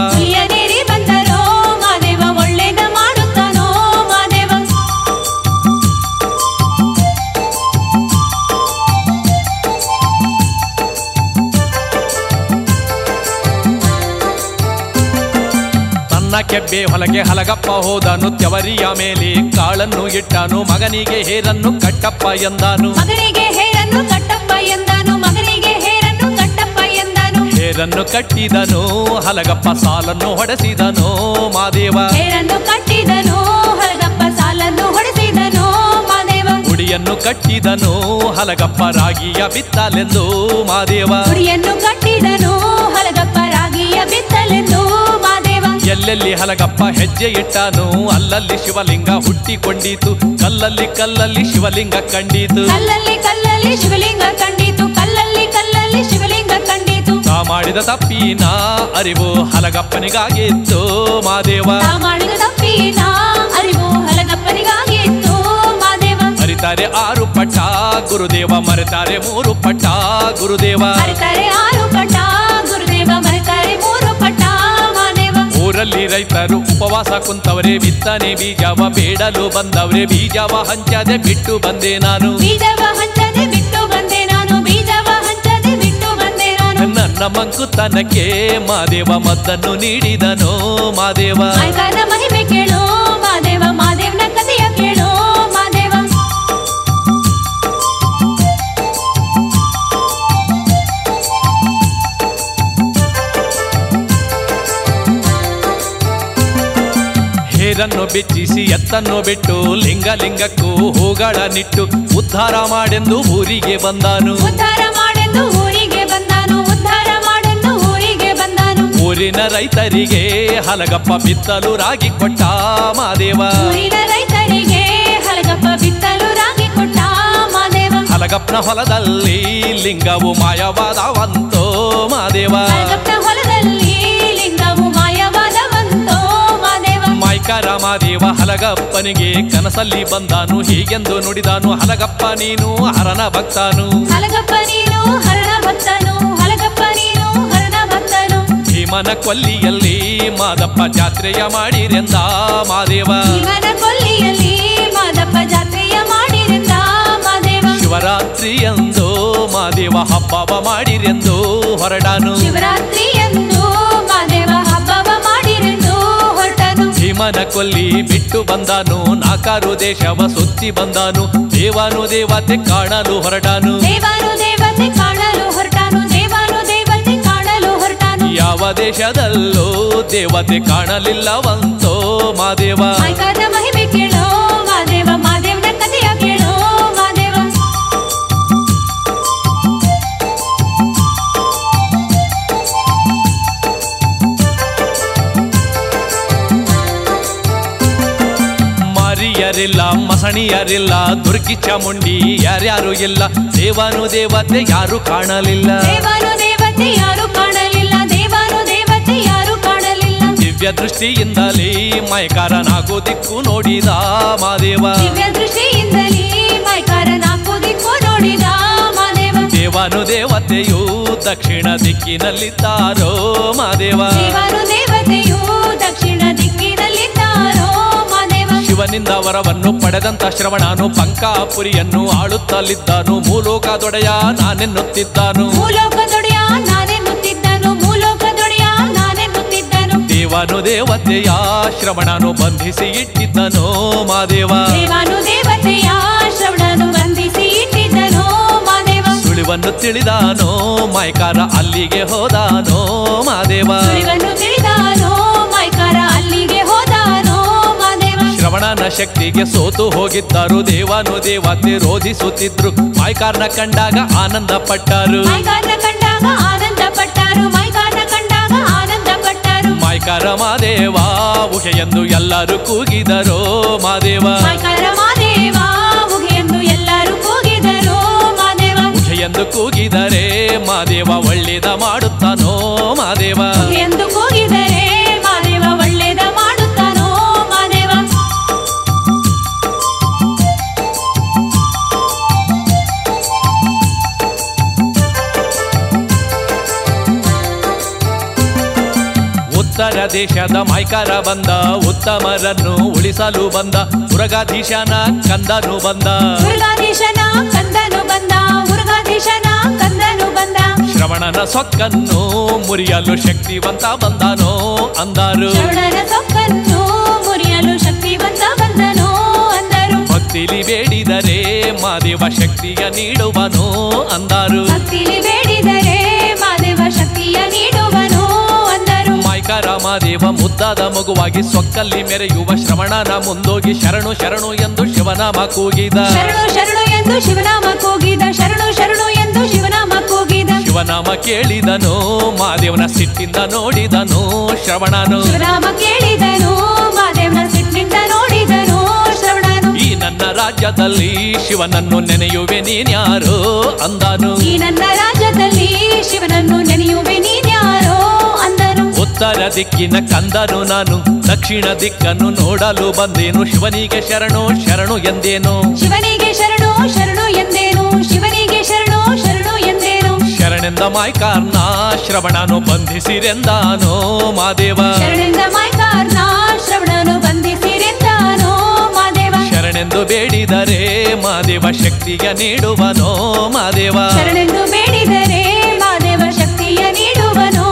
ಕೆಬ್ಬೆ ಹೊಲಗೆ ಹಲಗಪ್ಪ ಹೋದನು ತ್ಯವರಿಯ ಮೇಲೆ ಕಾಳನ್ನು ಇಟ್ಟನು ಮಗನಿಗೆ ಹೇರನ್ನು ಕಟ್ಟಪ್ಪ ಎಂದಾನು. ಮಗನಿಗೆ ಹೇರನ್ನು ಕಟ್ಟಪ್ಪ ಎಂದನು ಮಗನಿಗೆ ಹೇರನ್ನು ಕಟ್ಟಪ್ಪ ಎಂದನು. ಹೇರನ್ನು ಕಟ್ಟಿದನು ಹಲಗಪ್ಪ ಸಾಲನ್ನು ಹೊಡೆಸಿದನು ಮಾದೇವ. ಹೇರನ್ನು ಕಟ್ಟಿದನು ಹಲಗಪ್ಪ ಸಾಲನ್ನು ಹೊಡೆಸಿದನು ಕಟ್ಟಿದನು ಹಲಗಪ್ಪ ರಾಗಿಯ ಬಿತ್ತಲೆಂದು ಮಾದೇವ. ಗುಡಿಯನ್ನು ಕಟ್ಟಿದನು ಹಲಗಪ್ಪ ರಾಗಿಯ ಬಿತ್ತಲೆಂದು ಮಾದೇವ ಎಲ್ಲೆಲ್ಲಿ ಹಲಗಪ್ಪ ಹೆಜ್ಜೆ ಇಟ್ಟನು ಅಲ್ಲಲ್ಲಿ ಶಿವಲಿಂಗ ಹುಟ್ಟಿಕೊಂಡಿತು. ಕಲ್ಲಲ್ಲಿ ಕಲ್ಲಲ್ಲಿ ಶಿವಲಿಂಗ ಕಂಡಿತು. ಕಲ್ಲಲ್ಲಿ ಕಲ್ಲಲ್ಲಿ ಶಿವಲಿಂಗ ಕಂಡಿತು. ಕಲ್ಲಲ್ಲಿ ಕಲ್ಲಲ್ಲಿ ಶಿವಲಿಂಗ ಕಂಡಿತು. ತಾ ಮಾಡಿದ ತಪ್ಪಿನ ಅರಿವು ಹಲಗಪ್ಪನಿಗಾಗಿತ್ತು ಮಾದೇವ. ಮಾಡಿದ ತಪ್ಪಿನ ಅರಿವು ಹಲಗಪ್ಪನಿಗಾಗಿತ್ತು ಮಾದೇವ. ಅರಿತಾರೆ ಆರು ಪಟ್ಟ ಗುರುದೇವ ಮರೆತಾರೆ ಮೂರು ಪಟ್ಟ ಗುರುದೇವ. ಮರಿತಾರೆ ಆರು ಪಟ್ಟ ಗುರುದೇವ ಮರೆತಾರೆ ಊರಲ್ಲಿ ರೈತರು ಉಪವಾಸ ಕುಂತವರೇ ಬಿತ್ತನೆ ಬೀಜವ ಬೇಡಲು ಬಂದವರೇ ಬೀಜವ ಹಂಚದೆ ಬಿಟ್ಟು ಬಂದೆ ನಾನು ಬೀಜವ ಹಂಚದೆ ಬಿಟ್ಟು ಬಂದೆ ನಾನು ಬೀಜವ ಹಂಚದೆ ಬಿಟ್ಟು ಬಂದೆ ನಾನು ನನ್ನ ಮಂಕುತನಕ್ಕೆ ಮಾದೇವ ಮದ್ದನ್ನು ನೀಡಿದನು ಮಾದೇವ ಆಯ್ಕಾನ ಮಹಿಮೆ ಕೇಳೋ ಹೇರನ್ನು ಬಿಚ್ಚಿಸಿ ಎತ್ತನ್ನು ಬಿಟ್ಟು ಲಿಂಗ ಲಿಂಗಕ್ಕೂ ಹೂಗಳ ನಿಟ್ಟು ಉದ್ಧಾರ ಮಾಡೆಂದು ಊರಿಗೆ ಬಂದಾನು. ಉದ್ಧಾರ ಮಾಡೆಂದು ಊರಿಗೆ ಬಂದಾನು ಉದ್ಧಾರ ಮಾಡೆಂದು ಊರಿಗೆ ಬಂದಾನು. ಊರಿನ ರೈತರಿಗೆ ಹಲಗಪ್ಪ ಬಿತ್ತಲು ರಾಗಿ ಕೊಟ್ಟ ಮಾದೇವ. ಊರಿನ ರೈತರಿಗೆ ಹಲಗಪ್ಪ ಬಿತ್ತಲು ರಾಗಿ ಕೊಟ್ಟ ಮಾದೇವ. ಹಲಗಪ್ಪನ ಹೊಲದಲ್ಲಿ ಲಿಂಗವು ಮಾಯವಾದವಂತೋ ಮಾದೇವ. ಮಾದೇವ ಮಾಯ್ಕಾರ ಹಲಗಪ್ಪನಿಗೆ ಕನಸಲ್ಲಿ ಬಂದಾನು. ಹೀಗೆಂದು ನುಡಿದಾನು ಹಲಗಪ್ಪ ನೀನು ಹರನ ಭಕ್ತಾನು. ಹಲಗಪ್ಪ ನೀನು ಹರನ ಭಕ್ತನು ಹಲಗಪ್ಪ ನೀನು ಹರನ ಭಕ್ತನು. ಭೀಮನ ಕೊಲ್ಲಿಯಲ್ಲಿ ಮಾದಪ್ಪ ಜಾತ್ರೆಯ ಮಾಡಿರೆಂದ ಮಾದೇವ. ಭೀಮನ ಕೊಲ್ಲಿಯಲ್ಲಿ ಮಾದಪ್ಪ ಜಾತ್ರೆಯ ಮಾಡಿರೆಂದ ಮಾದೇವ. ಶಿವರಾತ್ರಿಯಂದು ಮಾದೇವ ಹಬ್ಬವ ಮಾಡಿರೆಂದು ಹೊರಡಾನು. ಶಿವರಾತ್ರಿಯಂದು ಭೀಮನ ಕೊಲ್ಲಿ ಬಿಟ್ಟು ಬಂದಾನು ನಾಕಾರು ದೇಶವ ಸುತ್ತಿ ಬಂದಾನು ದೇವಾನು ದೇವತೆ ಕಾಣಲು ಹೊರಟಾನು. ಯಾವ ದೇಶದಲ್ಲೂ ದೇವತೆ ಕಾಣಲಿಲ್ಲವಂತೋ ಮಾದೇವ ಮಸಣಿಯರಿಲ್ಲ ದುರ್ಗಿ ಚಾಮುಂಡಿ ಯಾರ್ಯಾರು ಇಲ್ಲ. ದೇವಾನು ದೇವತೆ ಯಾರು ಕಾಣಲಿಲ್ಲ. ದೇವಾನು ದೇವತೆ ಯಾರು ಕಾಣಲಿಲ್ಲ. ದೇವಾನು ದೇವತೆ ಯಾರು ಕಾಣಲಿಲ್ಲ. ದಿವ್ಯ ದೃಷ್ಟಿಯಿಂದಲೇ ಮೈಕಾರನಾಗೋ ದಿಕ್ಕು ನೋಡಿದ ಮಾದೇವ ದಿವ್ಯ ದೃಷ್ಟಿಯಿಂದಲೇ ದಿಕ್ಕು ನೋಡಿದ ಮಾದೇವ ದೇವಾನು ದೇವತೆಯು ದಕ್ಷಿಣ ದಿಕ್ಕಿನಲ್ಲಿದ್ದಾರೋ ಮಾದೇವ ದೇವಾನು ದೇವತೆಯು ದಕ್ಷಿಣ ದಿಕ್ಕಿನಲ್ಲಿದ್ದಾರೋ ಶಿವನಿಂದ ವರವನ್ನು ಪಡೆದಂತ ಶ್ರವಣನು ಪಂಕಾಪುರಿಯನ್ನು ಆಳುತ್ತಲಿದ್ದಾನು. ಮೂಲೋಕ ದೊಡೆಯ ನಾನೆನ್ನುತ್ತಿದ್ದಾನು. ಮೂಲೋಕದೊಡೆಯ ನಾನೆನ್ನುತ್ತಿದ್ದನು. ಮೂಲೋಕದೊಡೆಯ ನಾನೆನ್ನುತ್ತಿದ್ದನು. ದೇವನು ದೇವತೆಯ ಶ್ರವಣನು ಬಂಧಿಸಿ ಇಟ್ಟಿದ್ದನು ಮಾದೇವ. ದೇವಾನು ದೇವತೆಯ ಶ್ರವಣನು ಬಂಧಿಸಿ ಇಟ್ಟಿದ್ದನೋ ಮಾದೇವ. ಸುಳಿವನ್ನು ತಿಳಿದಾನೋ ಮೈಕಾರ ಅಲ್ಲಿಗೆ ಹೋದಾನೋ ಮಾದೇವ. ಸುಳಿವನ್ನು ತಿಳಿದಾನೋ ಶ್ರವಣನ ಶಕ್ತಿಗೆ ಸೋತು ಹೋಗಿದ್ದರು. ದೇವನು ದೇವತೆ ರೋಧಿಸುತ್ತಿದ್ರು. ಮೈಕಾರ್ನ ಕಂಡಾಗ ಆನಂದ ಪಟ್ಟರು. ಮೈಕಾರ ಮಾದೇವ ಎಂದು ಎಲ್ಲರೂ ಕೂಗಿದರೋ. ಮಾದೇವ ಎಂದು ಕೂಗಿದರೆ. ಮಾದೇವ ಒಳ್ಳೆದ ಮಾಡುತ್ತಾನೋ ಮಾದೇವ ಎಂದು ಉತ್ತರ ದೇಶದ ಮೈಕಾರ ಬಂದ ಉತ್ತಮರನ್ನು ಉಳಿಸಲು ಬಂದ ಮುರುಗಾಧೀಶನ ಕಂದನು ಬಂದ. ಮುರುಘಾಧೀಶನ ಕಂದನು ಬಂದ ಮುರುಘಾಧೀಶನ ಕಂದನು ಬಂದ. ಶ್ರವಣನ ಸೊಕ್ಕನ್ನು ಮುರಿಯಲು ಶಕ್ತಿವಂತ ಬಂದನೋ ಅಂದರು. ಶ್ರವಣನ ಸೊಕ್ಕನ್ನು ಮುರಿಯಲು ಶಕ್ತಿವಂತ ಬಂದನೋ ಅಂದರು. ಭಕ್ತಿಲಿ ಬೇಡಿದರೆ ಮಾದೇವ ಶಕ್ತಿಯ ನೀಡುವನು ಅಂದರು. ಭಕ್ತಿಲಿ ಬೇಡಿದರೆ ಮೈಕಾರ ಮಾದೇವ ಮುದ್ದಾದ ಮಗುವಾಗಿ ಸೊಕ್ಕಲ್ಲಿ ಮೆರೆಯುವ ಶ್ರವಣನ ಮುಂದೋಗಿ ಶರಣು ಶರಣು ಎಂದು ಶಿವನಾಮ ಕೂಗಿದ. ಶರಣು ಶರಣು ಎಂದು ಶಿವನಾಮ ಕೂಗಿದ. ಶರಣು ಶರಣು ಎಂದು ಶಿವನಾಮ ಕೂಗಿದ. ಶಿವನಾಮ ಕೇಳಿದನು ಮಾದೇವನ ಸಿಟ್ಟಿಂದ ನೋಡಿದನು ಶ್ರವಣನು. ಶಿವನಾಮ ಕೇಳಿದನು ಮಾದೇವನ ಸಿಟ್ಟಿಂದ ನೋಡಿದನು ಶ್ರವಣನು. ಈ ನನ್ನ ರಾಜ್ಯದಲ್ಲಿ ಶಿವನನ್ನು ನೆನೆಯುವೆ ನೀನ್ಯಾರು ಅಂದನು. ಈ ನನ್ನ ರಾಜ್ಯದಲ್ಲಿ ಶಿವನನ್ನು ನೆನೆಯುವೆ ಉತ್ತರ ದಿಕ್ಕಿನ ಕಂದನು ನಾನು ದಕ್ಷಿಣ ದಿಕ್ಕನ್ನು ನೋಡಲು ಬಂದೇನು. ಶಿವನಿಗೆ ಶರಣು ಶರಣು ಎಂದೇನು. ಶಿವನಿಗೆ ಶರಣು ಶರಣು ಎಂದೇನು. ಶಿವನಿಗೆ ಶರಣು ಶರಣು ಎಂದೇನು. ಶರಣೆಂದ ಮಾಯ್ಕಾರ್ನ ಶ್ರವಣನು ಬಂಧಿಸಿರೆಂದಾನೋ ಮಾದೇವ. ಶರಣೆಂದ ಮಾಯ್ಕಾರ್ನ ಶ್ರವಣನು ಬಂಧಿಸಿರೆಂದಾನೋ ಮಾದೇವ. ಶರಣೆಂದು ಬೇಡಿದರೆ ಮಾದೇವ ಶಕ್ತಿಯ ನೀಡುವನೋ ಮಾದೇವ. ಶರಣೆಂದು ಬೇಡಿದರೆ ಮಾದೇವ ಶಕ್ತಿಯ ನೀಡುವನೋ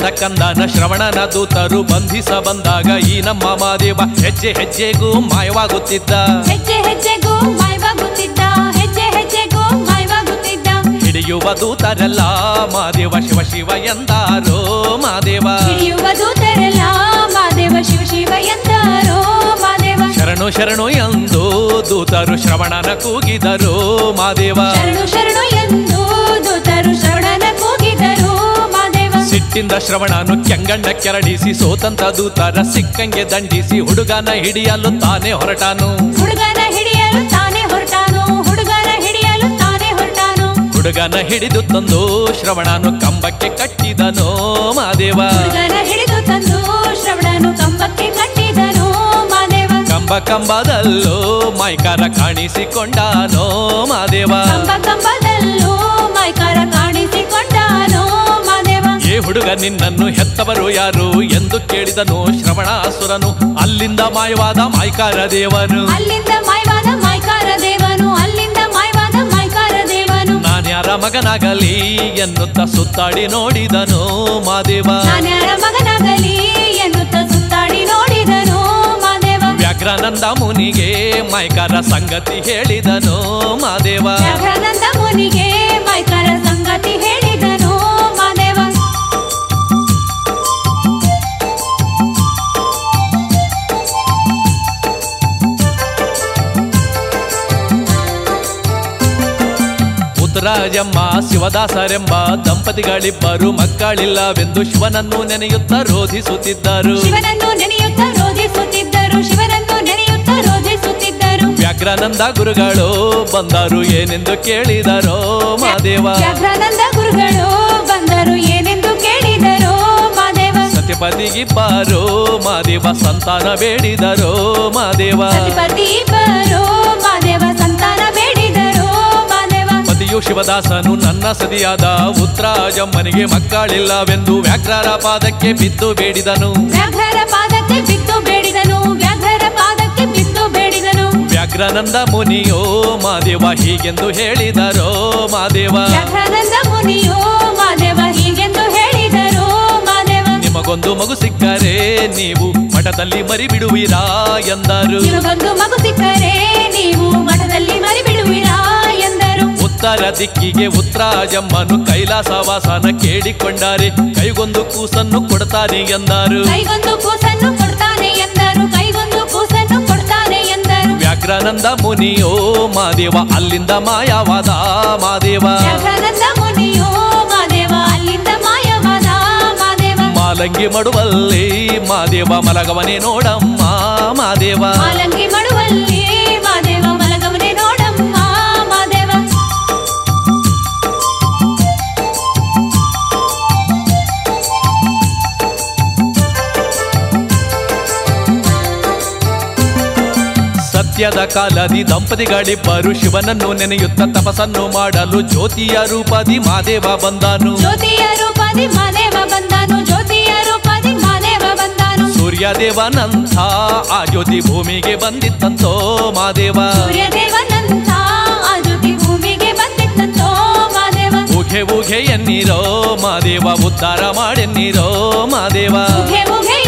ಶರಣೆಂದ ಕಂದನ ಶ್ರವಣನ ದೂತರು ಬಂಧಿಸ ಬಂದಾಗ ಈ ನಮ್ಮ ಮಾದೇವ ಹೆಜ್ಜೆ ಹೆಜ್ಜೆಗೂ ಮಾಯವಾಗುತ್ತಿದ್ದ. ಹೆಜ್ಜೆ ಹೆಜ್ಜೆಗೂ ಮಾಯವಾಗುತ್ತಿದ್ದ. ಹೆಜ್ಜೆ ಹೆಜ್ಜೆಗೂ ಮಾಯವಾಗುತ್ತಿದ್ದ. ಹಿಡಿಯುವ ದೂತರೆಲ್ಲ ಮಾದೇವ ಶಿವ ಶಿವ ಎಂದಾರೋ ಮಾದೇವ ಹಿಡಿಯುವ ದೂತರೆಲ್ಲ ಮಾದೇವ ಶಿವ ಶಿವ ಎಂದಾರೋ ಮಾದೇವ ಶರಣು ಶರಣು ಎಂದು ದೂತರು ಶ್ರವಣನ ಕೂಗಿದರು ಮಾದೇವ ಶರಣು ಶರಣು ಎಂದು ಸಿಟ್ಟಿಂದ ಶ್ರವಣನು ಕೆಂಗಣ್ಣ ಕೆರಡಿಸಿ ಸೋತಂತ ದೂತರ ಸಿಕ್ಕಂಗೆ ದಂಡಿಸಿ ಹುಡುಗನ ಹಿಡಿಯಲು ತಾನೇ ಹೊರಟಾನು. ಹುಡುಗನ ಹಿಡಿಯಲು ತಾನೇ ಹೊರಟಾನು. ಹುಡುಗನ ಹಿಡಿಯಲು ತಾನೇ ಹೊರಟಾನು. ಹುಡುಗನ ಹಿಡಿದು ತಂದು ಶ್ರವಣನು ಕಂಬಕ್ಕೆ ಕಟ್ಟಿದನೋ ಮಾದೇವ. ಹುಡುಗನ ಹಿಡಿದು ತಂದು ಶ್ರವಣನು ಕಂಬಕ್ಕೆ ಕಟ್ಟಿದನು ಮಾದೇವ. ಕಂಬ ಕಂಬದಲ್ಲೋ ಮೈಕಾರ ಕಾಣಿಸಿಕೊಂಡಾನೋ ಮಾದೇವ. ಕಂಬ ಕಂಬದಲ್ಲೂ ಮೈಕಾರ ಕಾಣಿಸಿಕೊಂಡಾನೋ ಹುಡುಗ ನಿನ್ನನ್ನು ಹೆತ್ತವರು ಯಾರು ಎಂದು ಕೇಳಿದನು ಶ್ರವಣಾಸುರನು. ಅಲ್ಲಿಂದ ಮಾಯವಾದ ಮಾಯ್ಕಾರ ದೇವನು. ಅಲ್ಲಿಂದ ಮಾಯವಾದ ಮೈಕಾರ ದೇವನು. ಅಲ್ಲಿಂದ ಮಾಯವಾದ ಮೈಕಾರ ದೇವನು. ನಾನ್ಯಾರ ಮಗನಾಗಲಿ ಎನ್ನುತ್ತ ಸುತ್ತಾಡಿ ನೋಡಿದನು ಮಾದೇವ. ನಾನ್ಯಾರ ಮಗನಾಗಲಿ ಎನ್ನುತ್ತ ಸುತ್ತಾಡಿ ನೋಡಿದನು ಮಾದೇವ. ವ್ಯಾಘ್ರಾನಂದ ಮುನಿಗೆ ಮೈಕಾರ ಸಂಗತಿ ಹೇಳಿದನು ಮಾದೇವ. ವ್ಯಾಘ್ರಾನಂದ ಮುನಿಗೆ ಉತ್ತರಾಜಮ್ಮ ಶಿವದಾಸರೆಂಬ ದಂಪತಿಗಳಿಬ್ಬರು ಮಕ್ಕಳಿಲ್ಲವೆಂದು ಶಿವನನ್ನು ನೆನೆಯುತ್ತ ರೋಧಿಸುತ್ತಿದ್ದರು. ಶಿವನನ್ನು ನೆನೆಯುತ್ತ ರೋಧಿಸುತ್ತಿದ್ದರು. ಶಿವನನ್ನು ನೆನೆಯುತ್ತ ರೋಧಿಸುತ್ತಿದ್ದರು. ವ್ಯಾಘ್ರಾನಂದ ಗುರುಗಳು ಬಂದರು ಏನೆಂದು ಕೇಳಿದರೋ ಮಾದೇವ ವ್ಯಾಘ್ರಾನಂದ ಗುರುಗಳು ಬಂದರು ಏನೆಂದು ಕೇಳಿದರೋ ಮಾದೇವ ಸತ್ಯಪತಿಗಿಬ್ಬರು ಮಾದೇವ ಸಂತಾನ ಬೇಡಿದರೋ ಮಾದೇವ ಸತಿಪತಿ ಮಾದೇವ ಶಿವದಾಸನು ನನ್ನ ಸದಿಯಾದ ಉತ್ತರಾಜಮ್ಮನಿಗೆ ಮಕ್ಕಳಿಲ್ಲವೆಂದು ವ್ಯಾಘ್ರರ ಪಾದಕ್ಕೆ ಬಿದ್ದು ಬೇಡಿದನು. ವ್ಯಾಘ್ರರ ಪಾದಕ್ಕೆ ಬಿದ್ದು ಬೇಡಿದನು ವ್ಯಾಘ್ರರ ಪಾದಕ್ಕೆ ಬಿದ್ದು ಬೇಡಿದನು. ವ್ಯಾಘ್ರಾನಂದ ಮುನಿಯೋ ಮಾದೇವ ಹೀಗೆಂದು ಹೇಳಿದರೋ ಮಾದೇವ. ವ್ಯಾಘ್ರನಂದ ಮುನಿಯೋ ಮಾದೇವ ಹೀಗೆಂದು ಹೇಳಿದರು ಮಾದೇವ. ನಿಮಗೊಂದು ಮಗು ಸಿಕ್ಕರೆ ನೀವು ಮಠದಲ್ಲಿ ಮರಿಬಿಡುವಿರಾ ಎಂದರು. ನಿಮಗೊಂದು ಮಗು ಸಿಕ್ಕರೆ ನೀವು ಉತ್ತರ ದಿಕ್ಕಿಗೆ ಉತ್ತರಾಜಮ್ಮನು ಕೈಲಾಸವಾಸನ ಕೇಳಿಕೊಂಡಾರೆ. ಕೈಗೊಂದು ಕೂಸನ್ನು ಕೊಡ್ತಾನೆ ಎಂದರು. ಕೈಗೊಂದು ಕೂಸನ್ನು ಕೊಡ್ತಾನೆ ಎಂದರು. ಕೈಗೊಂದು ಕೂಸನ್ನು ಕೊಡ್ತಾನೆ ಎಂದರು. ವ್ಯಾಘ್ರಾನಂದ ಮುನಿಯೋ ಮಾದೇವ ಅಲ್ಲಿಂದ ಮಾಯವಾದ ಮಾದೇವ. ವ್ಯಾಘ್ರಾನಂದ ಮುನಿಯೋ ಮಾದೇವ ಅಲ್ಲಿಂದ ಮಾಯಾವಾದ ಮಾದೇವ. ಮಾಲಂಗಿ ಮಡುವಲ್ಲಿ ಮಾದೇವ ಮಲಗವನೇ ನೋಡಮ್ಮ ಮಾದೇವ. ಮಾಲಂಗಿ ಮಡುವಲ್ಲಿ ಸತ್ಯದ ಕಾಲದಿ ದಂಪತಿಗಳಿಬ್ಬರು ಶಿವನನ್ನು ನೆನೆಯುತ್ತ ತಪಸ್ಸನ್ನು ಮಾಡಲು ಜ್ಯೋತಿಯ ರೂಪದಿ ಮಾದೇವ ಬಂದನು. ಜ್ಯೋತಿಯ ರೂಪದಿ ಮಾದೇವ ಬಂದನು ಜ್ಯೋತಿಯ ರೂಪದಿ ಮಾದೇವ ಬಂದನು. ಸೂರ್ಯದೇವನಂಥ ಆ ಜ್ಯೋತಿ ಭೂಮಿಗೆ ಬಂದಿತ್ತಂತೋ ಮಾದೇವ. ಸೂರ್ಯದೇವನಂತ ಆ ಜ್ಯೋತಿ ಭೂಮಿಗೆ ಬಂದಿತ್ತಂತೋ ಮಾದೇವ. ಉಘೆ ಉಘೆ ಎನ್ನಿರೋ ಮಾದೇವ ಉದ್ಧಾರ ಮಾಡೆನ್ನಿರೋ ಮಾದೇವ. ಉಘೆ ಉಘೆ